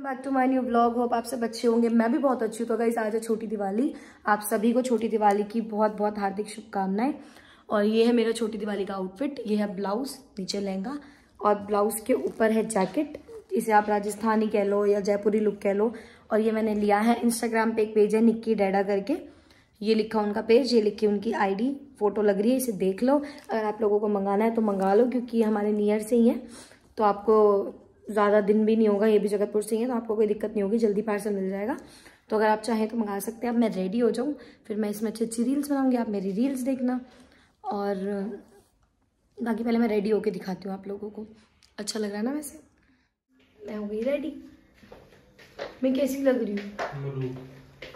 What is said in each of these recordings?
Welcome back to my new blog. Hope आप सब अच्छे होंगे। मैं भी बहुत अच्छी हूँ। तो गाइस आज है छोटी दिवाली। आप सभी को छोटी दिवाली की बहुत बहुत हार्दिक शुभकामनाएँ। और ये है मेरा छोटी दिवाली का आउटफिट ये है ब्लाउज नीचे लहंगा। और ब्लाउज के ऊपर है जैकेट इसे आप राजस्थानी कह लो या जयपुरी लुक कह लो। और ये मैंने लिया है। इंस्टाग्राम पे एक पेज है निक्की डैडा करके। ये लिखा उनका पेज ये लिखी उनकी आईडी फ़ोटो लग रही है, इसे देख लो। अगर आप लोगों को मंगाना है तो मंगा लो, क्योंकि हमारे नियर से ही है। तो आपको ज़्यादा दिन भी नहीं होगा ये भी जगतपुर से ही है तो आपको कोई दिक्कत नहीं होगी जल्दी पार्सल मिल जाएगा। तो अगर आप चाहें तो मंगा सकते हैं। अब मैं रेडी हो जाऊँ फिर मैं इसमें अच्छी अच्छी रील्स बनाऊँगी आप मेरी रील्स देखना। और बाकी पहले मैं रेडी होके दिखाती हूँ आप लोगों को। अच्छा लग रहा है ना वैसे? मैं हो गई रेडी मैं कैसी लग रही हूँ?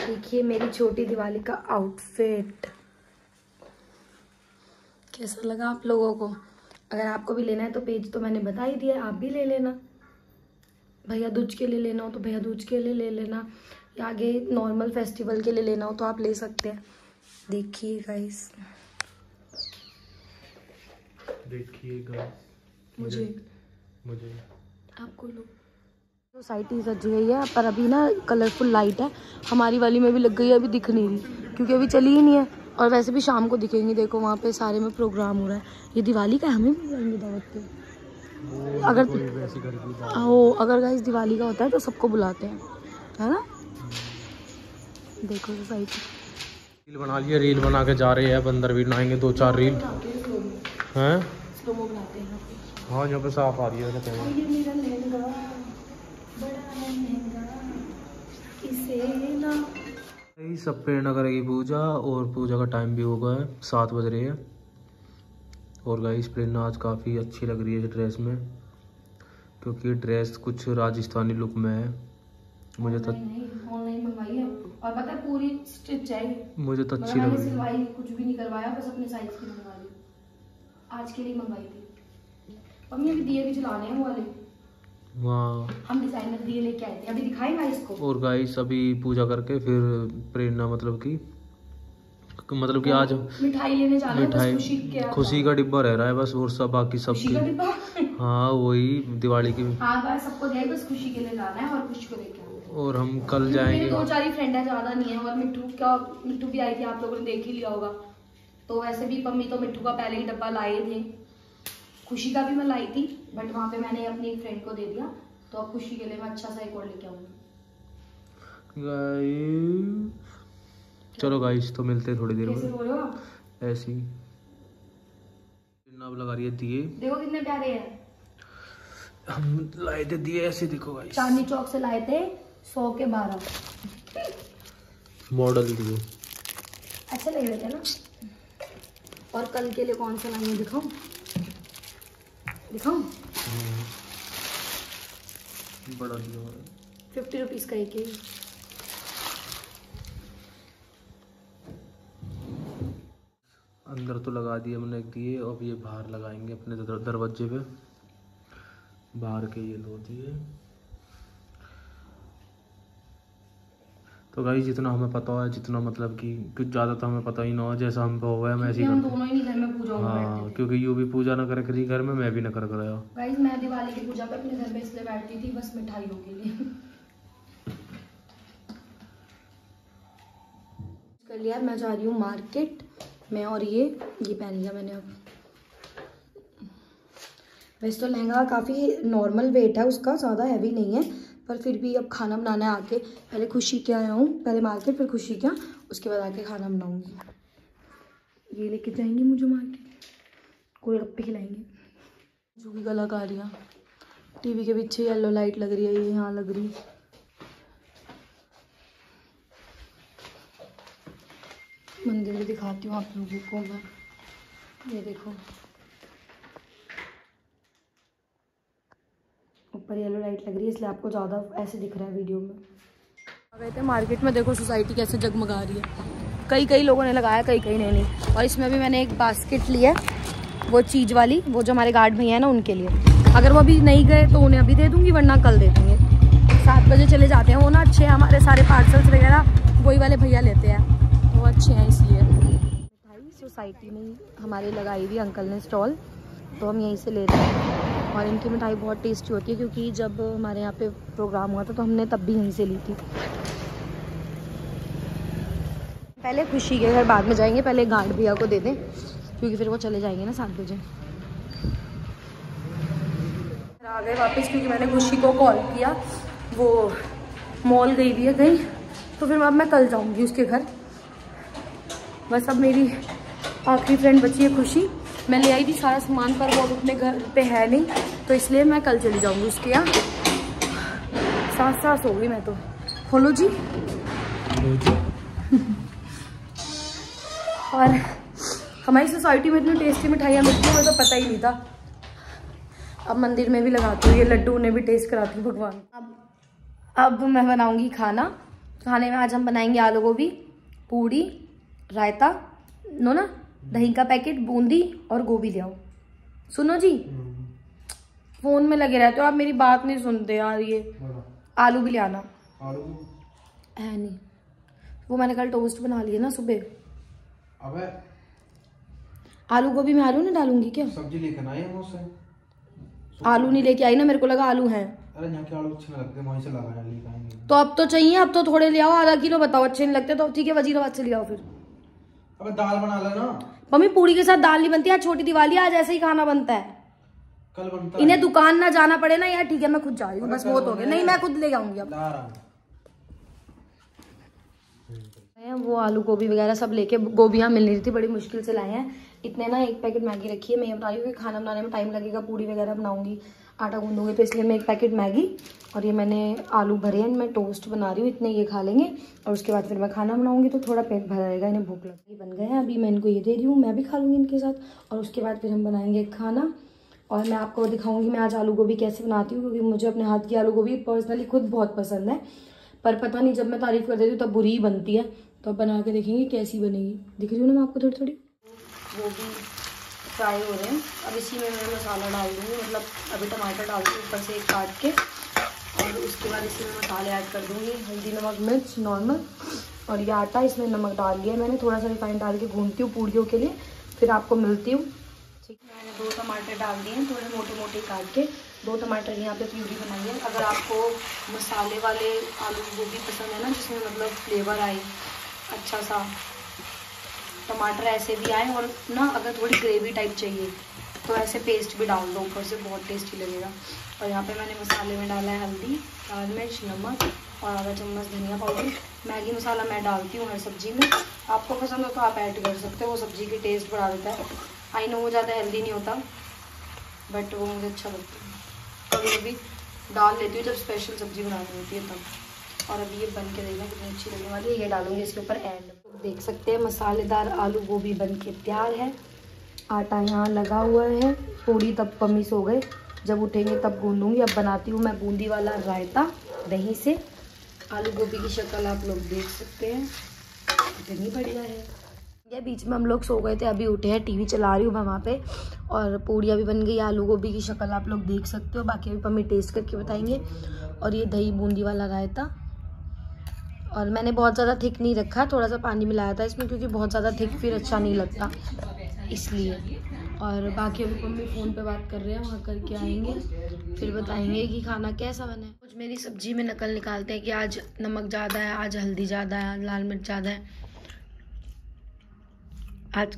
देखिए मेरी छोटी दिवाली का आउटफिट कैसा लगा आप लोगों को? अगर आपको भी लेना है तो पेज तो मैंने बता ही दिया आप भी ले लेना। भैया दूज के लिए लेना हो तो भैया दूज के लिए ले लेना या आगे नॉर्मल फेस्टिवल के लिए लेना हो तो आप ले सकते हैं। देखिए गाइस देखिएगा मुझे मुझे आपको लो सोसाइटी सज गई है पर अभी ना कलरफुल लाइट है। हमारी वाली में भी लग गई है अभी दिख नहीं रही क्योंकि अभी चली ही नहीं है। और वैसे भी शाम को दिखेंगी देखो वहाँ पे सारे में प्रोग्राम हो रहा है। ये दिवाली का हमें भी बुलाएँगे दावत पे। अगर की ओ अगर गाइस दिवाली का होता है तो सबको बुलाते हैं है ना? देखो सोसाइटी रील बना लिया रील बना के जा रहे हैं बंदर भी बनाएँगे दो चार रील। हैं? हैं हाँ यहाँ पे साफ़ आ रही है कहते हैं ये मेरा लहंगा बड़ा है महँगा इसे ना। सब प्रेरणा करेगी पूजा और पूजा का टाइम भी होगा सात बज रहे हैं। और गाइस प्रेरणा आज काफ़ी अच्छी लग रही है इस ड्रेस में क्योंकि ड्रेस कुछ राजस्थानी लुक में है। मुझे तो है। और पता पूरी स्टिच है। मुझे तो अच्छी मतलब लग रही है। सिलवाई कुछ भी नहीं करवाया बस अपने साइज़ की मंगवा ली आज के लिए मंगवाई थी। मम्मी अभी दिए भी चलाने हैं वाले। वहाँ। हम डिज़ाइनर दिए लेके आए थे। अभी दिखाएँगा इसको और गाइस अभी पूजा करके फिर प्रेरणा मतलब कि। मतलब कि आज मिठाई लेने जाना है मिठाई खुशी के खुशी का डिब्बा रह रहा है बस और सब बाकी सब का हाँ वही दिवाली की। हाँ सबको बस खुशी के लिए जाना है और खुशी को लेके और हम कल जाएँगे। दो चार ही फ्रेंड है ज़्यादा नहीं है और मिट्टू का मिट्टू भी आई थी आप लोगों ने देख ही लिया होगा। तो वैसे भी पम्मी तो मिट्टू का पहले ही डब्बा लाए थे। खुशी का भी मैं लाई थी बट वहाँ पे मैंने अपनी फ्रेंड को दे दिया। तो अब खुशी के लिए मैं अच्छा सा एक और लेके आऊँगी। चलो गाइस तो मिलते हैं थोड़ी देर में? ऐसी। अब लगा रही है दिए? देखो कितने प्यारे हैं। हम लाए थे दिए ऐसे देखो गाइस चांदनी चौक से लाए थे सौ के बारह। मॉडल दिए। अच्छे लग रहे थे ना? और कल के लिए कौन सा लाएँगे दिखाऊँ? दिखाऊँ? बड़ा दिया फिफ्टी रुपीज़ का एक ही। अंदर तो लगा दिए हमने दिए अब ये बाहर लगाएँगे अपने दरवाजे पे। बाहर के ये लो दिए। तो गाइस जितना हमें पता है जितना मतलब कि कुछ ज़्यादा तो हमें पता ही ना हो जैसा हम पे हुआ है हम ऐसे हम दोनों ही घर में पूजा हाँ क्योंकि यू भी पूजा ना करे करी घर में मैं भी ना कर कराया। गाइस मैं दिवाली की पूजा पे अपने घर में इसलिए बैठती थी बस मिठाइयों के लिए। कर लिया मैं जा रही हूँ मार्केट। मैं और ये ये पहन लिया मैंने अब। वैसे तो लहंगा काफ़ी नॉर्मल वेट है, उसका ज़्यादा हैवी नहीं है, पर फिर भी अब खाना बनाना है आके। पहले खुशी के आया हूँ, पहले मार्केट फिर खुशी क्या उसके बाद आके खाना बनाऊँगी। ये लेके जाएँगे मुझे मार्केट गोलगप्पे खिलाएँगे। जो भी कलाकारियाँ टीवी के पीछे येलो लाइट लग रही है, ये यहाँ लग रही। है मंदिर भी दिखाती हूँ आप लोगों को मैं। ये देखो। ऊपर येलो लाइट लग रही है, इसलिए आपको ज़्यादा ऐसे दिख रहा है वीडियो में। आ गए थे मार्केट में, देखो सोसाइटी कैसे जगमगा रही है। कई कई लोगों ने लगाया कई कई ने नहीं। और इसमें भी मैंने एक बास्केट ली है, वो चीज़ वाली, वो जो हमारे गार्ड भैया है ना, उनके लिए। अगर वो अभी नहीं गए तो उन्हें अभी दे दूँगी, वरना कल दे देंगे। सात बजे चले जाते हैं, वो ना अच्छे हमारे सारे पार्सल्स वगैरह, वही वाले भैया लेते हैं। वो अच्छे हैं इसलिए। मिठाई सोसाइटी में हमारे लगाई हुई अंकल ने स्टॉल तो हम यहीं से ले रहे हैं। और इनकी मिठाई बहुत टेस्टी होती है, क्योंकि जब हमारे यहाँ पे प्रोग्राम हुआ था तो हमने तब भी यहीं से ली थी। पहले खुशी के घर बाद में जाएँगे, पहले गार्ड भैया को दे दें, क्योंकि फिर वो चले जाएँगे ना सात बजे। आ गए वापस, क्योंकि मैंने खुशी को कॉल किया। वो मॉल गई भी है गई तो फिर अब मैं कल जाऊँगी उसके घर। बस अब मेरी आखिरी फ्रेंड बची है खुशी। मैं ले आई थी सारा सामान पर वो अब अपने घर पे है नहीं तो इसलिए मैं कल चली जाऊँगी उसके यहाँ। सास सास हो गई मैं तो। खोलो जी। और हमारी सोसाइटी में इतनी टेस्टी मिठाइयाँ मिलती हैं मुझे तो पता ही नहीं था। अब मंदिर में भी लगाती हूँ ये लड्डू उन्हें भी टेस्ट कराती हूँ भगवान। अब अब मैं बनाऊँगी खाना। खाने में आज हम बनाएँगे आलू गोभी पूड़ी रायता नो ना दही का पैकेट बूंदी और गोभी ले आओ। सुनो जी। फ़ोन में लगे रहते हो आप मेरी बात नहीं सुनते यार ये। आलू भी ले आना। है नहीं। वो मैंने कल टोस्ट बना लिया ना सुबह। अबे। आलू गोभी में आलू नहीं डालूँगी क्या? सब्ज़ी लेकर आए हैं मुझसे आलू नहीं लेके आई ना मेरे को लगा आलू हैं। अरे यहाँ के आलू अच्छे नहीं लगते वहीं से लेकर आएँगे तो अब तो चाहिए अब तो थोड़े ले आओ आधा किलो बताओ अच्छे नहीं लगते तो ठीक है वजीराबाद से ले आओ फिर। अबे दाल बना लेना मम्मी पूड़ी के साथ दाल नहीं बनती आज छोटी दिवाली आज ऐसे ही खाना बनता है। कल बनता इन्हें दुकान ना जाना पड़े ना यार ठीक है मैं खुद जा रही हूँ बस बहुत हो गया। नहीं मैं खुद ले जाऊँगी अब। वो आलू गोभी वगैरह सब लेके गोभियाँ मिल नहीं रही थी बड़ी मुश्किल से लाए हैं। इतने ना एक पैकेट मैगी रखी है मैं ये बता रही हूँ कि खाना बनाने में टाइम लगेगा पूड़ी वगैरह बनाऊँगी। आटा गूंदूँगी तो इसलिए मैं एक पैकेट मैगी और ये मैंने आलू भरे हैं। मैं टोस्ट बना रही हूँ, इतने ये खा लेंगे। और उसके बाद फिर मैं खाना बनाऊँगी तो थोड़ा पेट भरा रहेगा इन्हें भूख लगती बन गए हैं। अभी मैं इनको ये दे रही हूँ, मैं भी खा लूँगी इनके साथ। और उसके बाद फिर हम बनाएँगे खाना। और मैं आपको दिखाऊँगी मैं आज आलू गोभी कैसे बनाती हूँ, क्योंकि मुझे अपने हाथ की आलू गोभी पर्सनली खुद बहुत पसंद है। पर पता नहीं, जब मैं तारीफ़ कर देती हूँ, तब बुरी ही बनती है। तो अब बना के देखेंगे कैसी बनेगी। दिख रही हूँ ना मैं आपको थोड़ी थोड़ी गोभी फ्राई हो रहे हैं। अब इसी में मैं मसाला डाल दूँगी मतलब अभी टमाटर डाल दूँगी ऊपर से एक काट के। और उसके बाद इसी में मसाले ऐड कर दूँगी, हल्दी, नमक, मिर्च, नॉर्मल। और ये आटा, इसमें नमक डाल दिया मैंने, थोड़ा सा रिफाइंड डाल के भूनती हूँ पूड़ियों के लिए, फिर आपको मिलती हूँ। ठीक, मैंने दो टमाटर डाल दिए हैं, थोड़े मोटे मोटे काट के। दो टमाटर यहाँ पे प्यूरी बनाई है। अगर आपको मसाले वाले आलू गोभी पसंद है ना, जिसमें मतलब फ्लेवर आए अच्छा सा टमाटर ऐसे भी आए और ना अगर थोड़ी ग्रेवी टाइप चाहिए तो ऐसे पेस्ट भी डाल दो, ऊपर से बहुत टेस्टी लगेगा। और यहाँ पे मैंने मसाले में डाला है हल्दी लाल मिर्च, नमक और आधा चम्मच धनिया पाउडर। मैगी मसाला मैं डालती हूँ हर सब्ज़ी में। आपको पसंद हो तो आप ऐड कर सकते हो, वो सब्ज़ी की टेस्ट बढ़ा देता है। आई नो वो ज़्यादा हेल्दी नहीं होता बट वो मुझे अच्छा लगता है। कभी कभी डाल लेती हूँ, जब स्पेशल सब्ज़ी बनानी होती है तब। और अभी ये बन के देखना कितनी अच्छी लगने वाली है। ये डालूँगी इसके ऊपर एंड। देख सकते हैं, मसालेदार आलू गोभी बन के तैयार है। आटा यहाँ लगा हुआ है। पूरी तब पमी सो गए जब उठेंगे तब गूंदूँगी। अब बनाती हूँ मैं बूंदी वाला रायता दही से। आलू गोभी की शक्ल आप लोग देख सकते हैं। कितनी बढ़िया है। ये बीच में हम लोग सो गए थे, अभी उठे हैं, टीवी चला रही हूँ मैं वहाँ पे। और पूड़ियाँ भी बन गई आलू गोभी की शक्ल, आप लोग देख सकते हो। बाकी अभी पम्मी टेस्ट करके बताएँगे। और ये दही बूंदी वाला रायता। और मैंने बहुत ज़्यादा थिक नहीं रखा थोड़ा सा पानी मिलाया था इसमें क्योंकि बहुत ज़्यादा थिक फिर अच्छा नहीं लगता इसलिए। और बाकी अभी मम्मी फ़ोन पे बात कर रहे हैं वहाँ करके आएँगे फिर बताएँगे कि खाना कैसा बना है। कुछ मेरी सब्ज़ी में नकल निकालते हैं कि आज नमक ज़्यादा है आज हल्दी ज़्यादा है लाल मिर्च ज़्यादा है। आज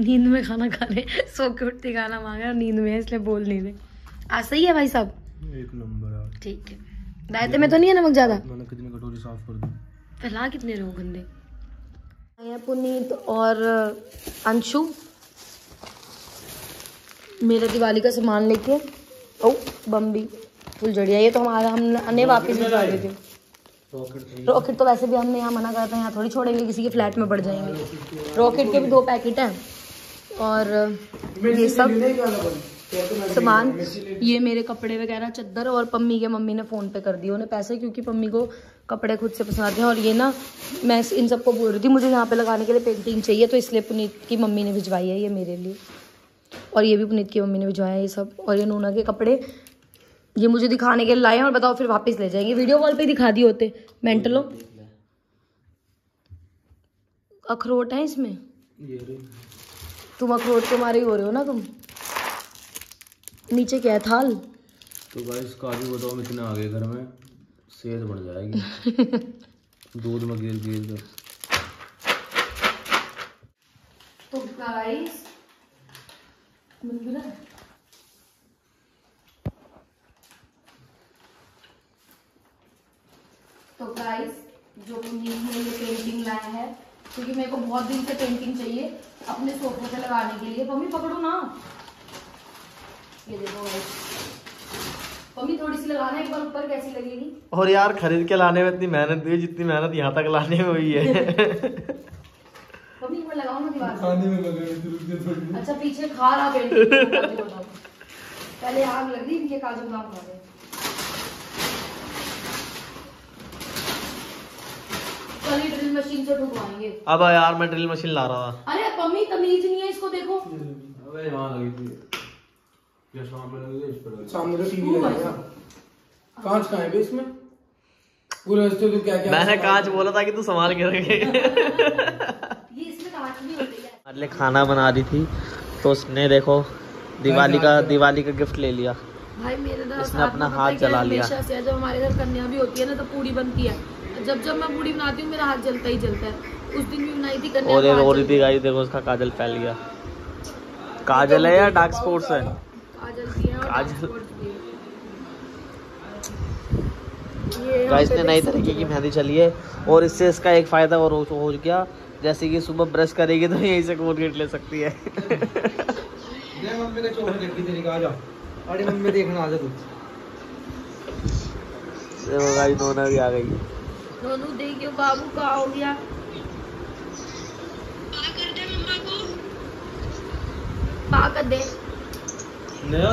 नींद में खाना खा रहे सो के उठते खाना मांगा नींद में है इसलिए बोल नहीं रहे। आज सही है भाई साहब? एक नंबर ठीक है। रायते में तो नहीं है नमक ज़्यादा। मैंने कितनी कटोरी साफ़ कर दी। फैला कितने लोग गंदे? हैं पुनीत और अंशु। मेरा दिवाली का सामान लेके। ओ बम्बी। फुलझड़िया ये तो हमारा हमने वापस भिजवा दी थी। रॉकेट तो वैसे भी हमने यहाँ मना करते हैं यहाँ थोड़ी छोड़ेंगे किसी के फ्लैट में पड़ जाएँगे। रॉकेट के भी दो पैकेट हैं। और ये सब सामान ये मेरे कपड़े वगैरह चद्दर और पम्मी के मम्मी ने फ़ोन पे कर दिए उन्हें पैसे क्योंकि पम्मी को कपड़े खुद से पसंद आते हैं और ये ना मैं इन सबको बोल रही थी मुझे यहाँ पे लगाने के लिए पेंटिंग चाहिए। तो इसलिए पुनीत की मम्मी ने भिजवाई है ये मेरे लिए। और ये भी पुनीत की मम्मी ने भिजवाया है ये सब। और ये नोना के कपड़े ये मुझे दिखाने के लिए लाए हैं और बताओ फिर वापस ले जाएँगे। वीडियो कॉल पे दिखा दिए होते मेंटलो अखरोट है इसमें? तुम अखरोट के मारे ही हो रहे हो ना तुम? नीचे क्या है? थाल। तो गाइस काजू बादाम इतने आ गए घर में सेहत बढ़ जाएगी। दूध में गिर गिर कर तो गाइस तो गाइस जो मम्मी ने ये पेंटिंग लाया है क्योंकि मेरे को बहुत दिन से पेंटिंग चाहिए अपने सोफे पे लगाने के लिए। मम्मी पकड़ो ना। ये देखो मम्मी थोड़ी सी लगाना एक बार ऊपर कैसी लगेगी और यार खरीद के लाने में इतनी मेहनत हुई जितनी मेहनत यहाँ तक लाने में हुई है। मम्मी मैं ना दीवार। खाने में लगे अच्छा पीछे खा रहा पहले आग लग रही ये काजू बादाम खा रहे ड्रिल मशीन से ठुकवाएँगे अब यार मैं ड्रिल मशीन ला रहा था। अरे मम्मी तमीज नहीं है इसको देखो। अबे वहाँ लगी थी। सामने पर तो टीवी लगा। कांच कहाँ है इसमें? पूरे रस्ते तो क्या क्या मैंने कांच बोला था कि तू संभाल के रखे। ये इसमें कांच भी होती है हमारे लिए खाना बना रही थी तो उसने देखो दिवाली का दिवाली का गिफ्ट ले लिया। भाई मेरे इसने अपना हाथ है? जला लिया। हमेशा से जब हमारे घर कन्या भी होती है ना तो पूड़ी बनती है। जब जब मैं पूड़ी बनाती हूँ मेरा हाथ जलता ही जलता है। उस दिन भी बनाई थी कन्या और देखो उसका काजल फैल गया। काजल है या डार्क स्पॉट्स है? काजल गाइस ने नई तरीके की मेहंदी चली है और इससे इसका एक फ़ायदा और हो, हो गया जैसे कि सुबह ब्रश करेगी तो यहीं से कोलगेट ले सकती है। दे मम्मी का चोट लगी तेरी का आ जा अरे मम्मी देखना आ जा तू। देखो गाइस नोना भी आ गई। देखियो बाबू का हो गया? पा कर दे। आजा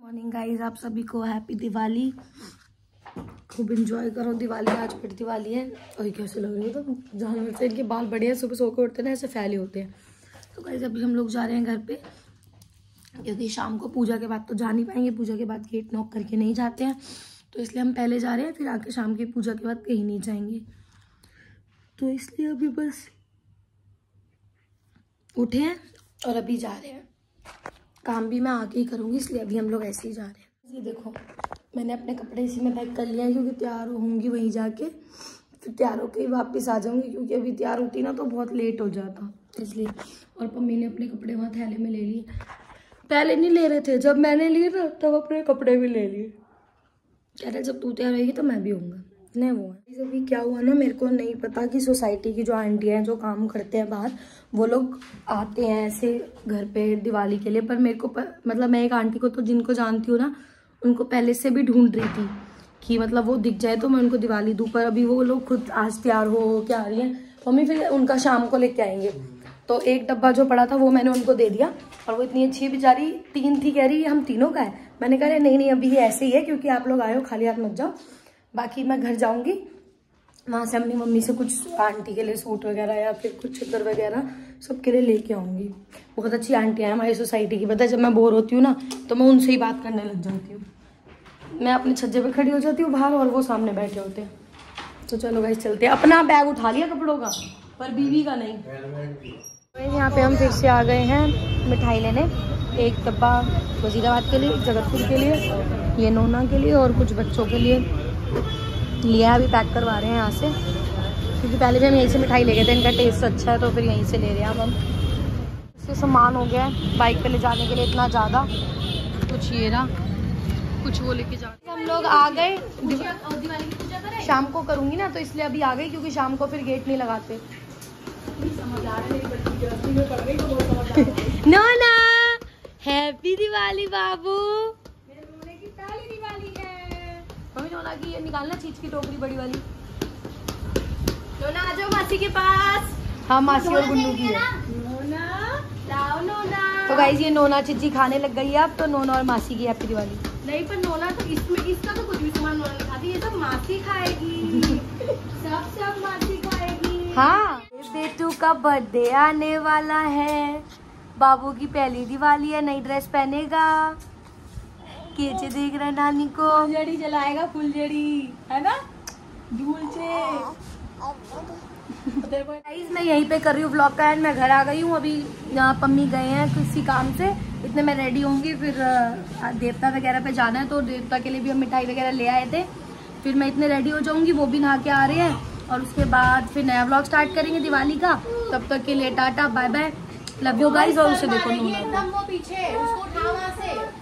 मॉर्निंग गाइस आप सभी को हैप्पी दिवाली। खूब इंजॉय करो दिवाली। आज फिर दिवाली है। और कैसे लग रही है तो जानवर से इनके बाल बड़े हैं, सुबह सो के उठते ना, ऐसे फैले होते हैं। तो गाइस अभी हम लोग जा रहे हैं घर पे। क्योंकि शाम को पूजा के बाद तो जा नहीं पाएँगे। पूजा के बाद गेट नॉक करके नहीं जाते हैं। तो इसलिए हम पहले जा रहे हैं, फिर आके शाम की पूजा के बाद कहीं नहीं जाएँगे। तो इसलिए अभी बस उठे हैं और अभी जा रहे हैं। काम भी मैं आके ही करूँगी, इसलिए अभी हम लोग ऐसे ही जा रहे हैं। ये देखो, मैंने अपने कपड़े इसी में पैक कर लिया है, क्योंकि तैयार होंगी वहीं जाके। फिर तैयार होकर ही वापस आ जाऊँगी, क्योंकि अभी तैयार होती ना तो बहुत लेट हो जाता। इसलिए, और मम्मी ने अपने कपड़े वहाँ थैले में ले लिए। पहले नहीं ले रहे थे, जब मैंने लिए ना, तब अपने कपड़े भी ले लिए। कह रहे जब तू तैयार होगी तो मैं भी होऊँगा। नहीं वो है। अभी क्या हुआ ना मेरे को नहीं पता कि सोसाइटी की जो आंटी हैं जो काम करते हैं बाहर वो लोग आते हैं ऐसे घर पे दिवाली के लिए। पर मेरे को प, मतलब मैं एक आंटी को तो जिनको जानती हूँ ना उनको पहले से भी ढूंढ रही थी कि मतलब वो दिख जाए तो मैं उनको दिवाली दूँ। पर अभी वो लोग खुद आज तैयार हो हो के आ रही हैं। मम्मी फिर उनका शाम को लेके आएँगे। तो एक डब्बा जो पड़ा था वो मैंने उनको दे दिया। और वो इतनी अच्छी बेचारी तीन थी कह रही हम तीनों का है। मैंने कहा नहीं नहीं अभी ये ऐसे ही है क्योंकि आप लोग आए हो खाली हाथ मत जाओ। बाकी मैं घर जाऊँगी। वहाँ से अपनी मम्मी से कुछ आंटी के लिए सूट वगैरह या फिर कुछ चद्दर वगैरह सबके लिए लेके आऊँगी। बहुत अच्छी आंटी है हमारी सोसाइटी की। पता है, जब मैं बोर होती हूँ ना तो मैं उनसे ही बात करने लग जाती हूँ। मैं अपने छज्जे पे खड़ी हो जाती हूँ बाहर और वो सामने बैठे होते हैं। तो चलो भाई चलते हैं। अपना बैग उठा लिया कपड़ों का, पर बीवी का नहीं। यहाँ पे हम फिर से आ गए हैं मिठाई लेने। एक डब्बा वजीराबाद के लिए, जगतपुर के लिए, ये नोना के लिए और कुछ बच्चों के लिए। लिया अभी पैक करवा रहे हैं यहाँ से। क्योंकि पहले भी हम यहीं से मिठाई ले गए थे, इनका टेस्ट अच्छा है तो फिर यहीं से ले रहे हैं अब हम। इससे सामान हो गया है बाइक पे ले जाने के लिए इतना ज़्यादा। कुछ ये रहा, कुछ वो लेके जा हम लोग आ गए। शाम को करूँगी ना तो इसलिए अभी आ गई, क्योंकि शाम को फिर गेट नहीं लगाते। नो, ना। हैप्पी दिवाली, बाबू। मम्मी नोना की ये निकालना चीज़ की टोकरी बड़ी वाली। नोना आ जाओ मासी के पास। हाँ मासी और गुन्नू की है। नोना लाओ तो गाइज़ ये नोना चिज्जी खाने लग गई है अब तो नोना और मासी की हैप्पी दिवाली। नहीं पर नोना तो इसमें इसका तो कुछ भी सामान नोना नहीं खाती ये सब मासी खाएगी। सब सब मासी खाएगी। हाँ। बेटू का बर्थडे आने वाला है। बाबू की पहली दिवाली है नई ड्रेस पहनेगा। केचे देख रहा है नानी को। फुलझड़ी जलाएगा फुलझड़ी है ना? झूल से गाइस मैं यहीं पे कर रही हूँ ब्लॉग का एंड मैं घर आ गई हूँ। अभी यहाँ पम्मी गए हैं किसी काम से इतने मैं रेडी होंगी। फिर देवता वगैरह पे जाना है तो देवता के लिए भी हम मिठाई वगैरह ले आए थे। फिर मैं इतने रेडी हो जाऊँगी वो भी नहा के आ रहे हैं। और उसके बाद फिर नया ब्लॉग स्टार्ट करेंगे दिवाली का। तब तक के लिए tata bye bye love you guys और उसे देखो पीछे उसको